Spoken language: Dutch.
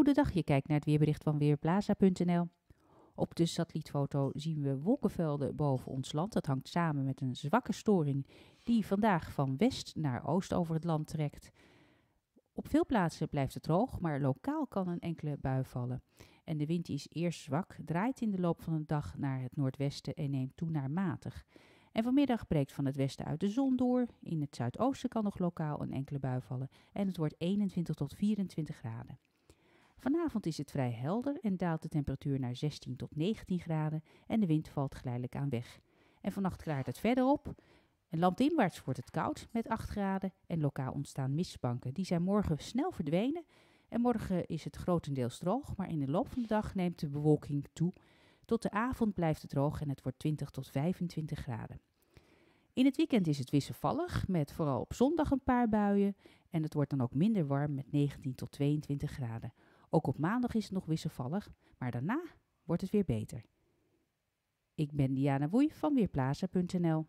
Goedendag, je kijkt naar het weerbericht van Weerplaza.nl. Op de satellietfoto zien we wolkenvelden boven ons land. Dat hangt samen met een zwakke storing die vandaag van west naar oost over het land trekt. Op veel plaatsen blijft het droog, maar lokaal kan een enkele bui vallen. En de wind is eerst zwak, draait in de loop van de dag naar het noordwesten en neemt toe naar matig. En vanmiddag breekt van het westen uit de zon door. In het zuidoosten kan nog lokaal een enkele bui vallen en het wordt 21 tot 24 graden. Vanavond is het vrij helder en daalt de temperatuur naar 16 tot 19 graden en de wind valt geleidelijk aan weg. En vannacht klaart het verder op. En landinwaarts wordt het koud met 8 graden en lokaal ontstaan mistbanken. Die zijn morgen snel verdwenen en morgen is het grotendeels droog, maar in de loop van de dag neemt de bewolking toe. Tot de avond blijft het droog en het wordt 20 tot 25 graden. In het weekend is het wisselvallig, met vooral op zondag een paar buien. En het wordt dan ook minder warm met 19 tot 22 graden. Ook op maandag is het nog wisselvallig, maar daarna wordt het weer beter. Ik ben Diana Woei van Weerplaza.nl